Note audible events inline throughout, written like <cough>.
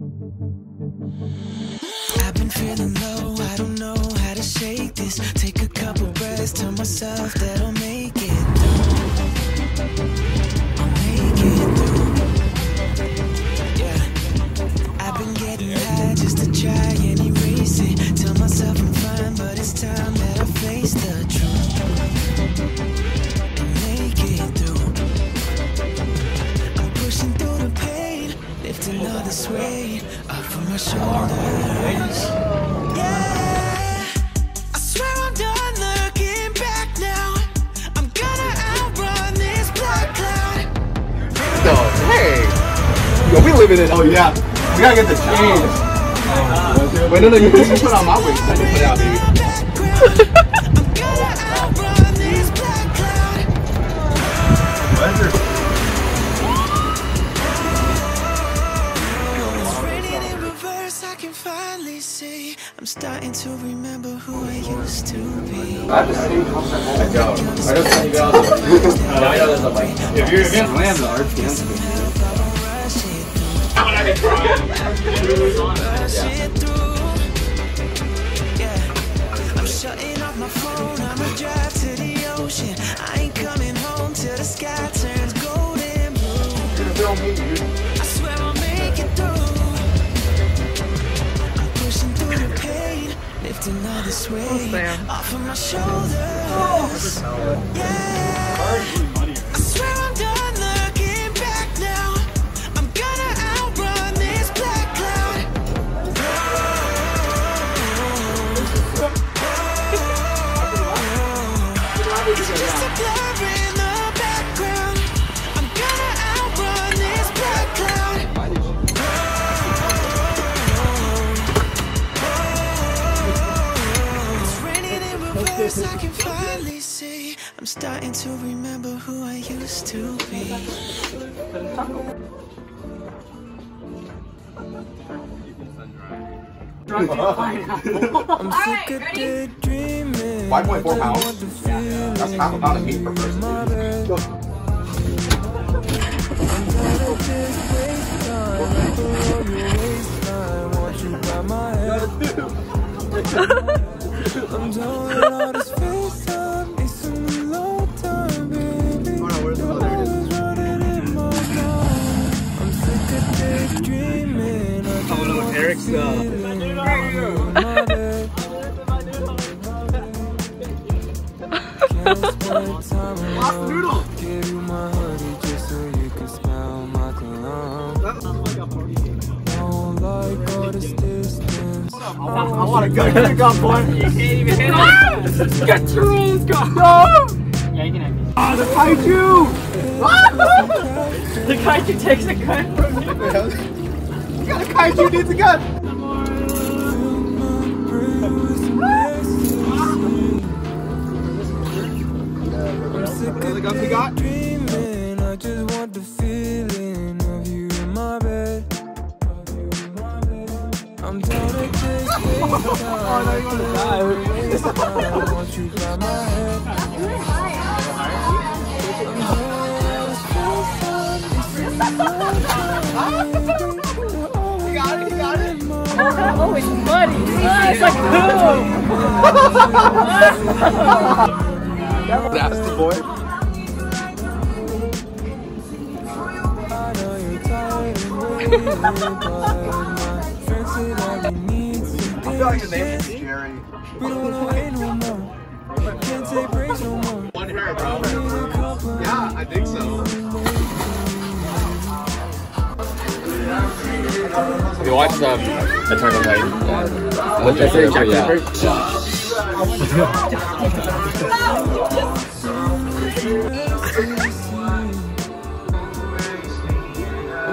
I've been feeling low, I don't know how to shake this. Take a couple breaths, tell myself that Yo, we living it. Oh, yeah. We gotta get the chains. Oh, Wait, no, no, you, you can put it on my waist. I can put it out, baby. I'm gonna outrun this black cloud. It's raining in reverse. I can see. I'm starting to remember who I used to be. I just see. I go. I just see you guys. If you're if you're land, the art dance. Rush it through. I'm shutting off my phone. I'ma drive to the ocean. I ain't coming home till the sky turns golden blue. I swear I'll make it through. I'm pushing through the pain, lifting all this weight off of my shoulders. Yeah. Can finally see. I'm starting to remember who I used to be. I'm sick of daydreaming. 5.4 pounds. That's half a pound of meat per person. <laughs> I'm done with all this This distance. I want to go. Gun, boy. Get your own gun. No. Yeah, you can have these. Ah, the kaiju. The kaiju takes a gun from you. <laughs> Got a kaiju needs a gun. The guns we got? Dreaming, I just want the feeling of you in my bed. I'm tired <laughs> of this Oh, no, you want to die. I want you by my head. You got it. You got it. <laughs> Oh, it's muddy. It's like <laughs> poo. Nasty boy. I know you're tired and waiting, but my friends say that we need some I feel like your name is Jerry. We don't wanna wait no more. Can't take breaks no more. One hair, bro. Need a couple Yeah, I think so. You watched um, Attack on Titan? Yeah. What's your favorite chapter? I'm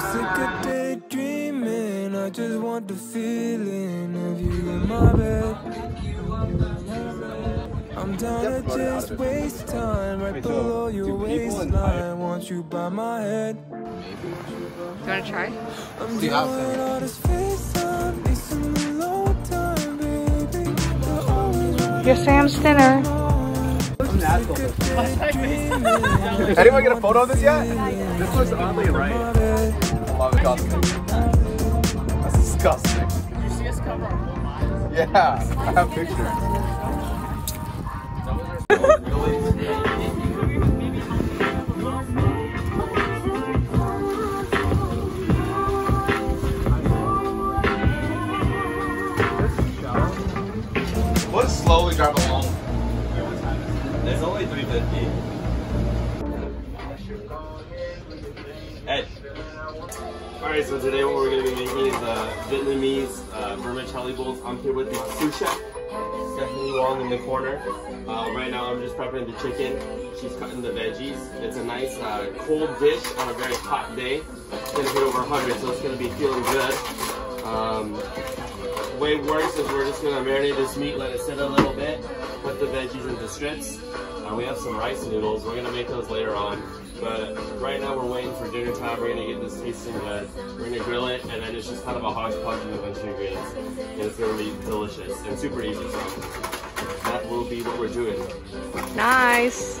sick of daydreaming. I just want the feeling of you in my bed. I'm down to just waste time right below your waistline. I want you by my head. You want to try? I'm Do you have doing all this FaceTime. Always running You're Sam Stinner. Anyone get a photo of this yet? This looks oddly right. love the costume. disgusting. Did you see us cover our whole eyes? Yeah, I have pictures. Only 350. Ed. Alright, so today what we're going to be making is uh, Vietnamese uh, vermicelli bowls. I'm here with my sous chef, Stephanie Wong in the corner. Uh, right now I'm just prepping the chicken. She's cutting the veggies. It's a nice uh, cold dish on a very hot day. It's going to hit over 100, so it's going to be feeling good. Um, way it works is we're just gonna marinate this meat, let it sit a little bit, put the veggies into strips. Uh, we have some rice noodles. We're gonna make those later on. But right now we're waiting for dinner time. We're gonna get this tasting good. We're gonna grill it, and then it's just kind of a hodgepodge of a bunch of ingredients. And it's gonna be delicious and super easy. So that will be what we're doing. Nice.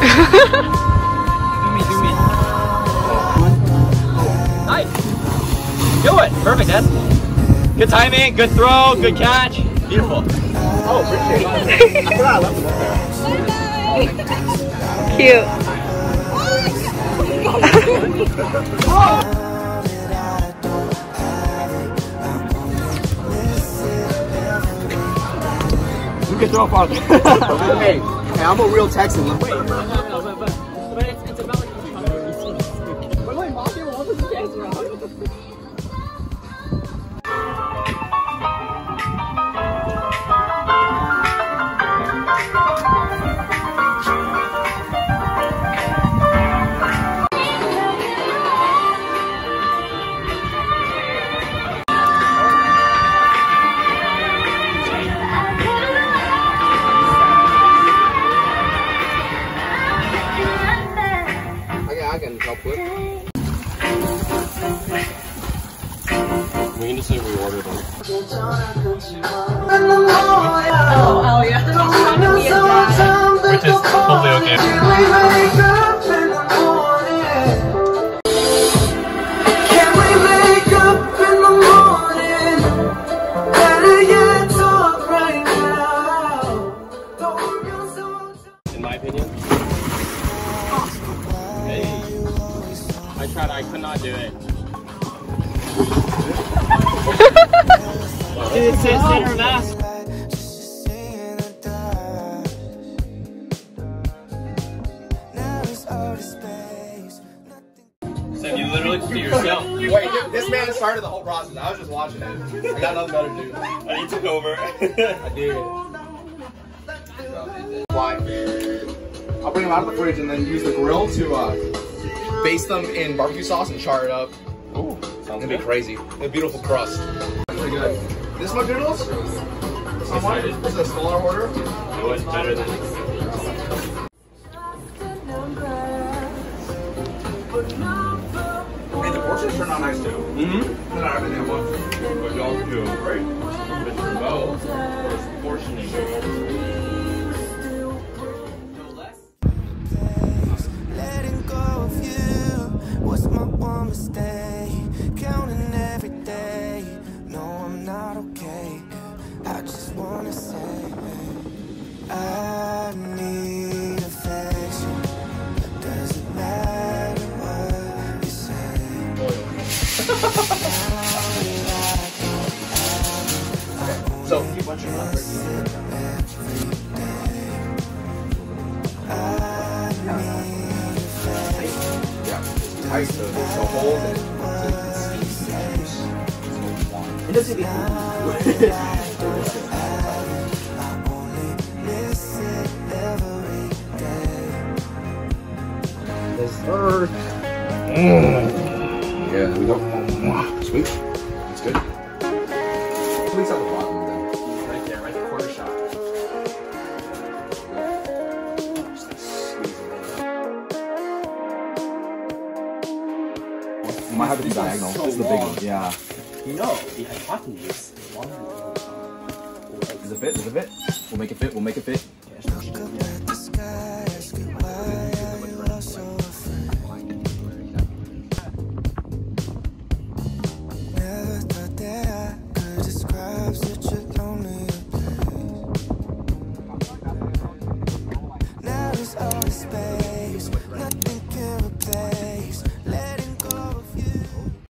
do me, do me. Nice. Do it. Perfect, Ed. Good timing, good throw, good catch. Beautiful. Oh, appreciate it. I forgot I left them up there. Cute. <laughs> You can throw farther. <laughs> hey, hey, I'm a real Texan. Wait. I get so right now. In my opinion. Hey. I tried, I could not do it. Sit her mask. Do yourself. Wait, this man started the whole process. I was just watching it. I got nothing better to do. And he took over. I did. Why? I'll bring them out of the fridge and then use the grill to uh, baste them in barbecue sauce and char it up. Ooh, sounds It'd be crazy. A beautiful crust. Pretty good. This my noodles? This is a smaller order. It was better than turned out nice too. Mm-hmm. Not everything once. But also do great. Mr. Bo was portioning. Tight so hole and It doesn't be Dessert. Yeah, there we go. Sweet. That's good. The big one. Yeah. You know, the hypotenuse is than Does it fit? Does it fit? We'll make it fit. We'll make it fit.